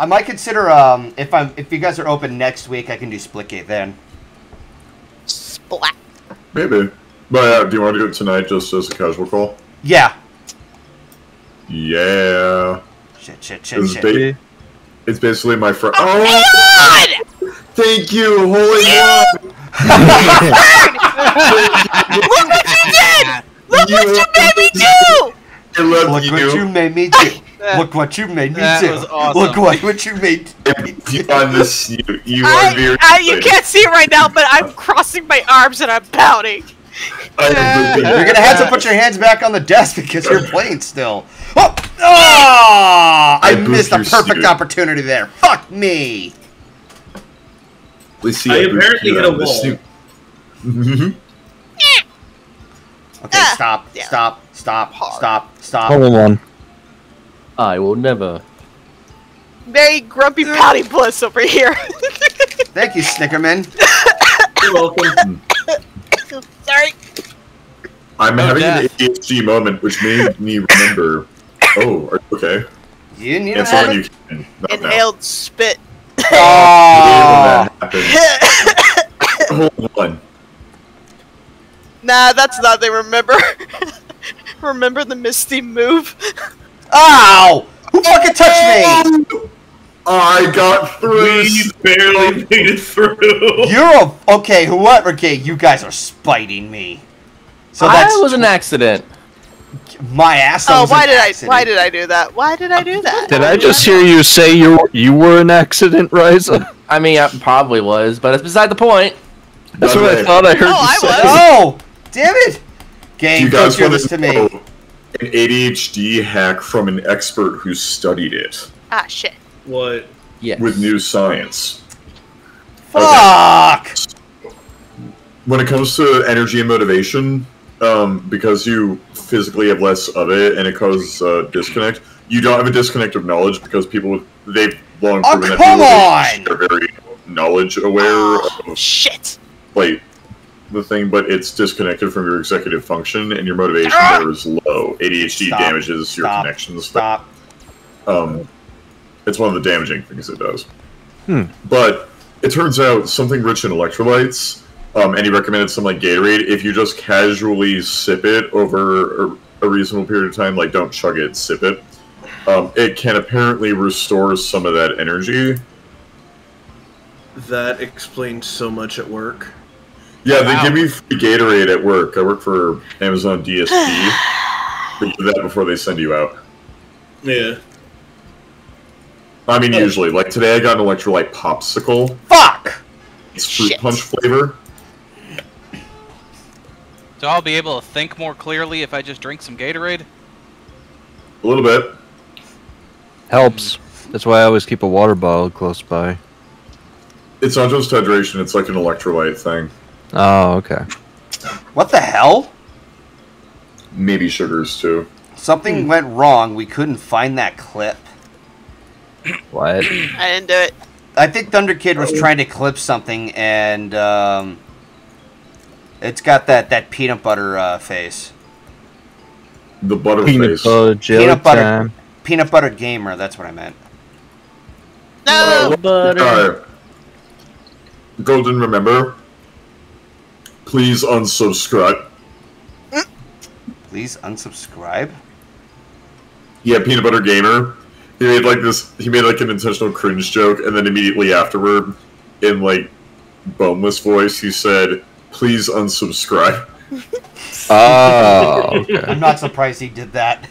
I might consider um if I'm if you guys are open next week, I can do Splitgate then. Splat. Maybe. But uh, do you want to do it tonight just as a casual call? Yeah. Yeah. Shit, shit, shit, It's, shit. ba- it's basically my friend. Oh, Oh, God! thank you, holy one. Look what you did! Look You what you made me do! I love Look you. what you made me do. That- Look what you made me that do. was awesome. Look what, what you made me If you do. on this, you, you are I, very. I, you can't see it right now, but I'm crossing my arms and I'm pouting. I You're gonna have to put your hands back on the desk because you're playing still. Oh! Ah! I I missed a perfect suit. opportunity there. Fuck me! Let's see. I boosted apparently you hit a on the wall. suit. Mhm. Okay, Ah, stop, damn. stop, stop, Hard. stop, stop. Hold on. I will never. Very grumpy pouty bliss over here. Thank you, Snickerman. You're welcome. Sorry. I'm Oh, having death. an ADHD moment, which made me remember. Oh, are you okay? You need to Answer when you can. Not now. Inhaled spit. Oh! When that happens. Hold on. Nah, that's not. They remember. remember the Misty move? Ow! Who fucking touched me? I got through. We barely made it through. You're a okay. Whoever, okay, you guys are spiting me. So I that's was an accident. my ass. Oh, was why an did I? Why did I do that? Why did I do that? Did I just hear you say you you were an accident, Riza? I mean, I probably was, but it's beside the point. That's what I thought I heard Oh, you I say. was. Oh, damn it! Game, you don't guys do this to to me. know an ADHD hack from an expert who studied it Ah, shit. What? Yes. with new science? Fuck! When it comes to energy and motivation, um, because you physically have less of it and it causes uh, disconnect, you don't have a disconnect of knowledge because people they've long Oh, proven that come people with ADHD are very knowledge aware Oh, of shit. like the thing, but it's disconnected from your executive function and your motivation Ah! there is low. ADHD Stop. damages your connections. Stop. Um, it's one of the damaging things it does. Hmm. But it turns out something rich in electrolytes, um, and he recommended some like Gatorade. If you just casually sip it over a, a reasonable period of time, like don't chug it, sip it, um, it can apparently restore some of that energy. That explains so much at work. Yeah, Wow. they give me free Gatorade at work. I work for Amazon DSP. they give that before they send you out. Yeah. I mean, usually, like today, I got an electrolyte popsicle. Fuck! It's fruit Shit. punch flavor. So I'll be able to think more clearly if I just drink some Gatorade. A little bit. Helps. That's why I always keep a water bottle close by. It's not just hydration; it's like an electrolyte thing. Oh, okay. What the hell? Maybe sugars too. Something went wrong. We couldn't find that clip. What? I didn't do it. I think Thunder Kid was trying to clip something, and um, it's got that that peanut butter uh, face. The butter Peanut face. butter Peanut butter. time. Peanut butter gamer. That's what I meant. No. Butter. Alright. Golden, remember? Please unsubscribe. Please unsubscribe. Yeah, peanut butter gamer. He made like this. He made like an intentional cringe joke, and then immediately afterward, in like boneless voice, he said, "Please unsubscribe." Oh, okay. I'm not surprised he did that.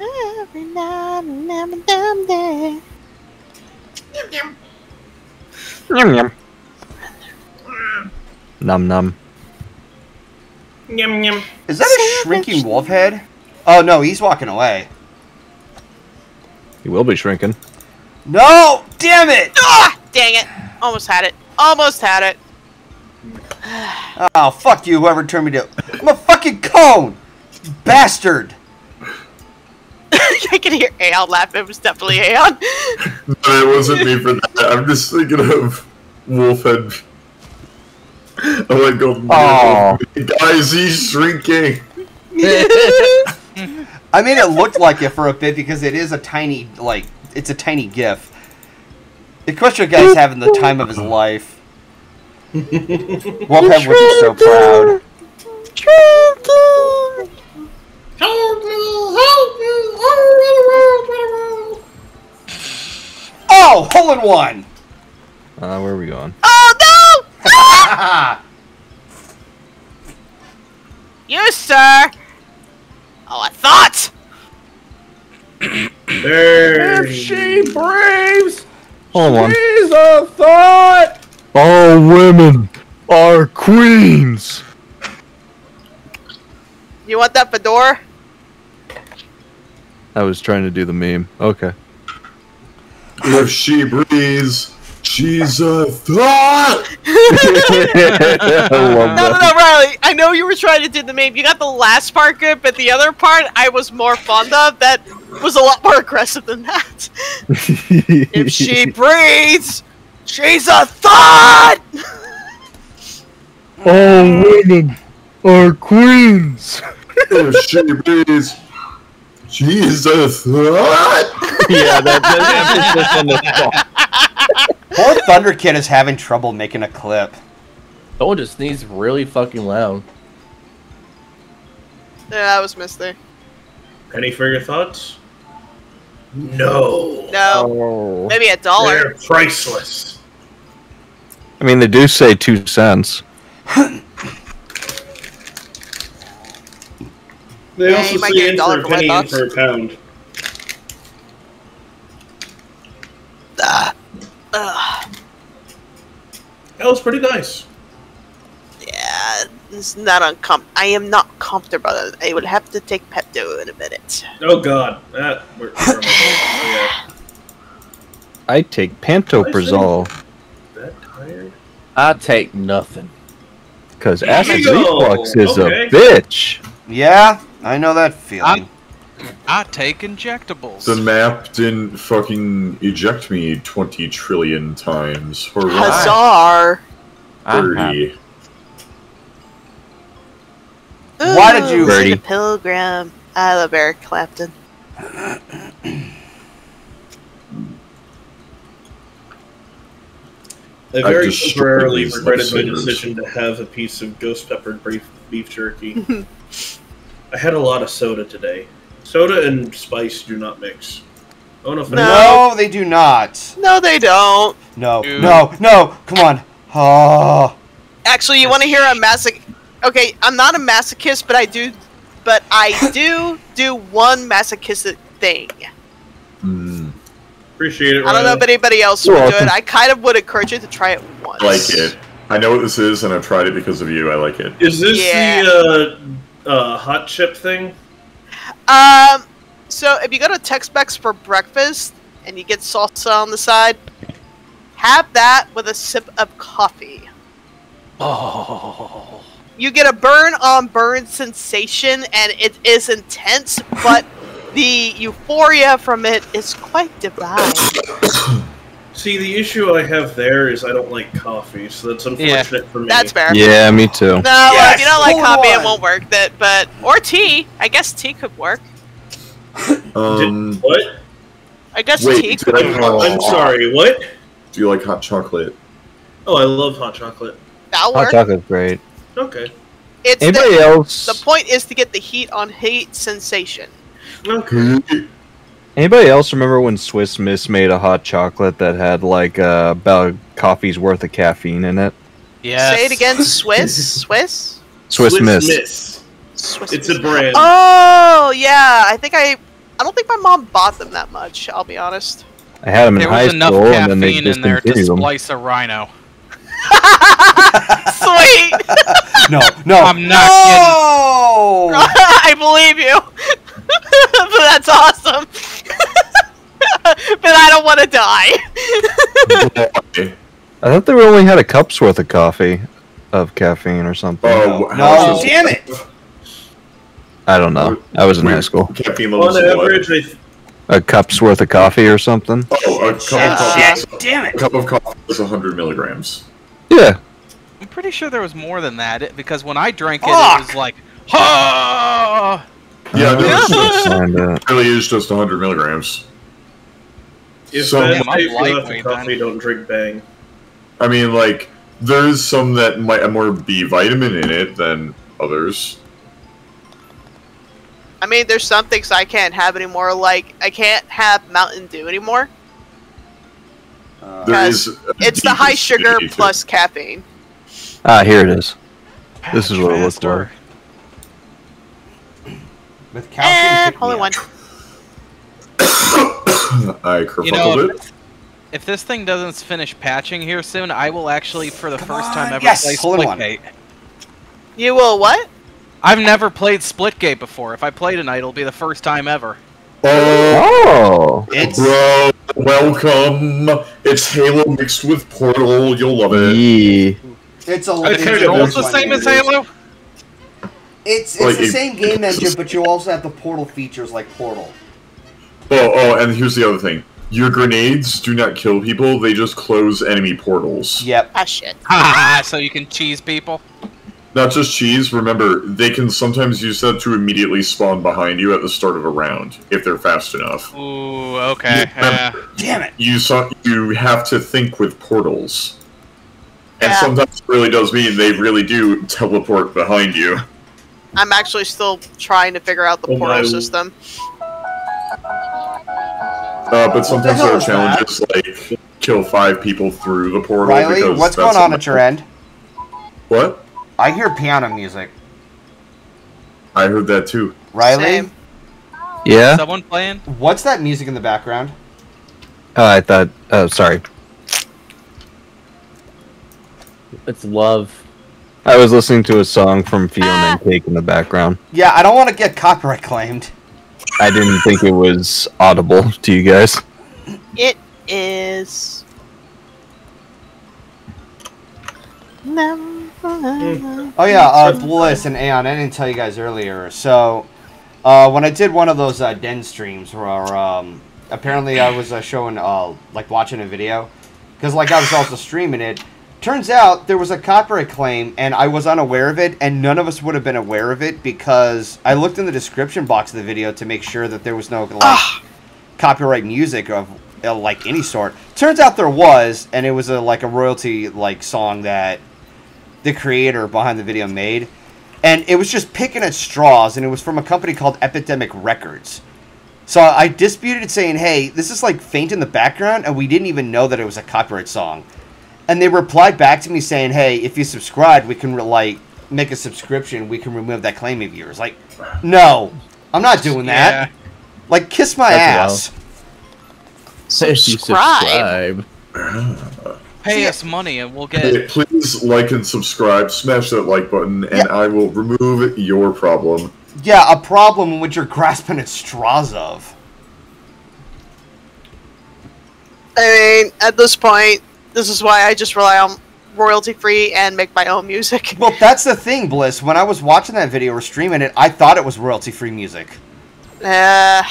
Every now and then, damn day. Yum yum. Num num. Yum yum. Is that a shrinking wolf head? Oh no, he's walking away. He will be shrinking. No! Damn it! Ah! Dang it. Almost had it. Almost had it. Oh, fuck you, whoever turned me to. I'm a fucking cone! Bastard! I can hear Aeon laugh. It was definitely Aeon. no, it wasn't me for that. I'm just thinking of Wolfhead. I'm like, golden. Aw. Guys, he's shrinking. I mean, it looked like it for a bit because it is a tiny, like, it's a tiny GIF. Equestria guy's having the time of his life. Wolfhead was just so proud. Oh, hole in one! Uh, where are we going? Oh no! You, sir! Oh, I thought! There. braves, Hold on. she's a thought. All women are queens. You want that fedora? I was trying to do the meme. Okay. If she breathes, she's a thought. No, no, no, Riley. I know you were trying to do the meme. You got the last part good, but the other part I was more fond of. That was a lot more aggressive than that. if she breathes, she's a thought. All women are queens. If she breathes, she's a thought. yeah, that's that emphasis on the thought. Poor Thunder Kid is having trouble making a clip. Someone just sneezed really fucking loud. Yeah, I was Misty. Penny for your thoughts? No. No, Oh. maybe a dollar. They're priceless. I mean, they do say two cents. They Yeah, also say a in dollar for a penny and for a pound. Was pretty nice. Yeah, it's not uncom. I am not comfortable. I will have to take Pepto in a minute. Oh god, that. Where, where am I going? Oh, I take pantoprazole Oh. That tired? I take nothing. because acid reflux is okay. a bitch. Yeah, I know that feeling. I take injectables. The map didn't fucking eject me 20 trillion times. For what? Huzzar! Thirty. Why did you- Ooh, Saint Birdie. a Pilgrim. I love Eric Clapton. I very destroyed temporarily regretted my decision to have a piece of ghost peppered beef, beef jerky. I had a lot of soda today. Soda and spice do not mix. I don't know if No. No, they do not. No, they don't. No, Dude. no, no. Come on. Oh. Actually, you want to hear a masoch? Okay, I'm not a masochist, but I do, but I do do one masochistic thing. Mm, Appreciate it. I don't know if anybody else You're would do it. I kind of would encourage you to try it once. I like it. I know what this is, and I've tried it because of you. I like it. Is this Yeah. the uh, uh, hot chip thing? Um, so if you go to Tex-Mex for breakfast and you get salsa on the side, have that with a sip of coffee. Oh. You get a burn on burn sensation, and it is intense, but the euphoria from it is quite divine. See, the issue I have there is I don't like coffee, so that's unfortunate for me. That's fair. Yeah, me too. No, well, Yes, if you don't like hold coffee, it won't work. That, but or tea. I guess tea could work. Um, What? I guess Wait, tea could I- work. I'm sorry. What? do you like hot chocolate? Oh, I love hot chocolate. That'll Hot work. chocolate's great. Okay. It's Anybody the, else? the point is to get the heat on heat sensation. Okay. Anybody else remember when Swiss Miss made a hot chocolate that had like uh, about a coffee's worth of caffeine in it? Yeah. Say it again. Swiss, Swiss, Swiss, Miss. Swiss Miss. Swiss. It's a brand. Oh yeah, I think I. I don't think my mom bought them that much. I'll be honest. I had them in There high was enough school, and then they caffeine in there to discontinued them. splice a rhino. Sweet. No, no. I'm not no! I believe you. that's awesome. but I don't want to die. I thought they only had a cup's worth of coffee, of caffeine or something. Oh, No, how no, damn it! I don't know. I was in Wait, high school. Caffeine levels On average, A cup's worth of coffee or something. Oh, a cup Shit, of coffee. shit, damn A cup of coffee is 100 milligrams. Yeah. I'm pretty sure there was more than that because when I drank it, Fuck! it was like, ha! Yeah, Yeah, no, it's Yeah. just, Find it. it really is just 100 milligrams. If So- bad Yeah, I'm enough in coffee, don't drink Bang. I mean, like, there's some that might have more B vitamin in it than others. I mean, there's some things I can't have anymore. Like I can't have Mountain Dew anymore. Uh, There Because It's the high sugar acidity it. plus caffeine. Ah, here it is. This is what it looks Faster. Uh, with calcium. And pick only one. Up. I kerfuffled You know, it. If this thing doesn't finish patching here soon, I will actually, for the Come first time ever, yes, play hole in one. Splitgate. You will what? I've never played Splitgate before. If I play tonight, it'll be the first time ever. Oh, It's bro, welcome. It's Halo mixed with Portal. You'll love it. yeah. it's a I it's kinda a know It's the same as Halo. It's it's Like, the it- same game engine, but you also have the portal features like Portal. Oh, oh, and here's the other thing. Your grenades do not kill people, they just close enemy portals. Yep. Ah shit. Ha So you can cheese people. Not just cheese, remember, they can sometimes use that to immediately spawn behind you at the start of a round, if they're fast enough. Ooh, okay. Yeah. Uh, Damn it. You saw, you have to think with portals. And Yeah. sometimes it really does mean they really do teleport behind you. I'm actually still trying to figure out the Oh, portal my- system. Uh, but sometimes hell there are is challenges like kill five people through the portal. Riley, because what's going on at your end? What? I hear piano music. I heard that too. Riley, Same. Yeah. someone playing? what's that music in the background? Oh, I thought. Oh, sorry. It's love. I was listening to a song from Fiona Ah. and Cake in the background. Yeah, I don't want to get copyright claimed. I didn't think it was audible to you guys. It is. Oh yeah, uh, Bliss and Aeon. I didn't tell you guys earlier. So, uh, when I did one of those uh, Den streams where um, apparently I was uh, showing, uh, like watching a video, because like I was also streaming it. Turns out there was a copyright claim, and I was unaware of it, and none of us would have been aware of it because I looked in the description box of the video to make sure that there was no like copyright music of uh, like any sort. Turns out there was, and it was a like a royalty like song that the creator behind the video made, and it was just picking at straws, and it was from a company called Epidemic Records. So I disputed saying, "Hey, this is like faint in the background, and we didn't even know that it was a copyright song." And they replied back to me saying, "Hey, if you subscribe, we can re- like make a subscription. We can remove that claim of yours." Like, no, I'm not doing that. Like, kiss my That's ass. If you Subscribe. subscribe. Pay us money and we'll get Hey, please like and subscribe, smash that like button, and Yeah. I will remove your problem. Yeah, a problem which you're grasping at straws of. I mean, at this point, this is why I just rely on royalty free and make my own music. Well, that's the thing, Bliss. When I was watching that video or streaming it, I thought it was royalty free music. Uh,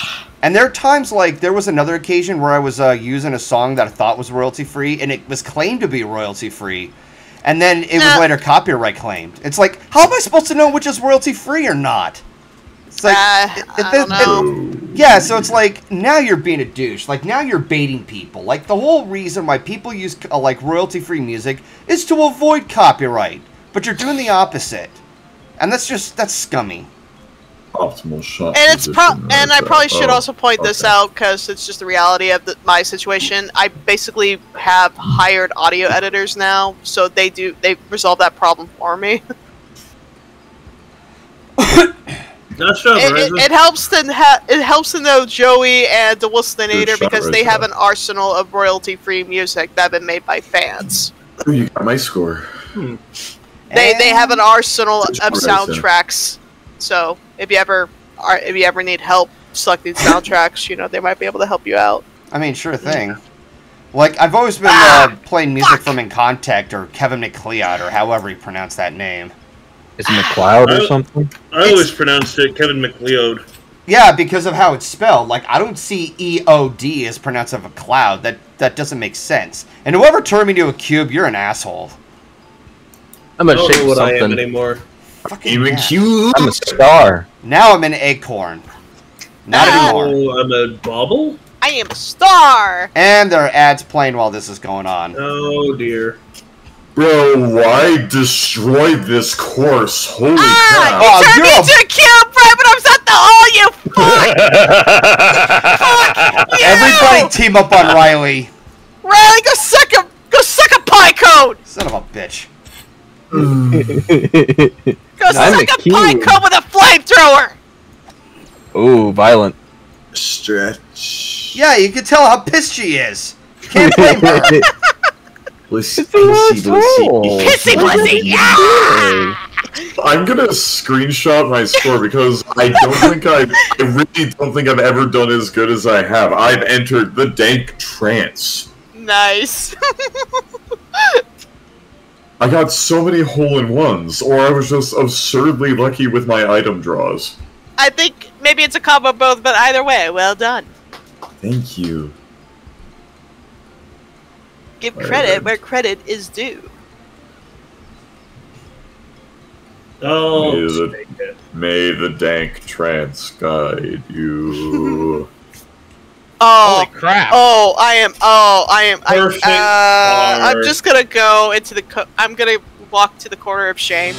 And there are times like there was another occasion where I was uh, using a song that I thought was royalty free, and it was claimed to be royalty free, and then it was later copyright claimed. It's like, how am I supposed to know which is royalty free or not? It's like, uh, it- I don't know. Oh. yeah. So it's like now you're being a douche. Like now you're baiting people. Like the whole reason why people use uh, like royalty free music is to avoid copyright, but you're doing the opposite, and that's just that's scummy. Optimal shot. and it's pro- position and I probably there. should Oh, also point this out because it's just the reality of the, my situation. I basically have hired audio editors now, so they do they resolve that problem for me. Nice job, it, it, it helps to ha- it helps to know Joey and the Whistlenator Good shot, because they have an arsenal of royalty free music that have been made by fans. Oh, you got my score. They they have an arsenal of Reza. soundtracks. So if you ever are if you ever need help selecting soundtracks, you know they might be able to help you out. I mean, sure thing. Like I've always been Ah, uh, playing music from Incompetech or Kevin McLeod or however you pronounce that name. Is it McLeod or something? I always pronounced it Kevin McLeod. Yeah, because of how it's spelled. Like I don't see E O D as pronounced of a cloud. That that doesn't make sense. And whoever turned me to a cube, you're an asshole. I'm I gonna don't shake what I am anymore. Fucking Even yeah. cute. I'm a star. Now I'm an acorn. Not Ah. anymore. Oh, I'm a bauble? I am a star. And there are ads playing while this is going on. Oh dear. Bro, why destroy this course? Holy Ah, crap. you Oh, turned you're me a- into a cube, right? But I'm not the all you fuck. fuck you. Everybody team up on Riley. Riley, go suck a go suck a pie cone. Son of a bitch. Go I'm suck a a, pie cube. cone with a flamethrower. Ooh, violent. Stretch. Yeah, you can tell how pissed she is. Can't blame her. Pussy, It's a nice roll. Pissy pussy. Yeah. I'm gonna screenshot my score because I don't think I, I really don't think I've ever done as good as I have. I've entered the dank trance. Nice. I got so many hole in ones, or I was just absurdly lucky with my item draws. I think maybe it's a combo of both, but either way, well done. Thank you. Give Very credit good. where credit is due. Oh, Is it- take it. May the dank trance guide you. Oh, Holy crap! oh, I am. Oh, I am. I, Perfect uh, I'm card. just gonna go into the. Co- I'm gonna walk to the corner of shame.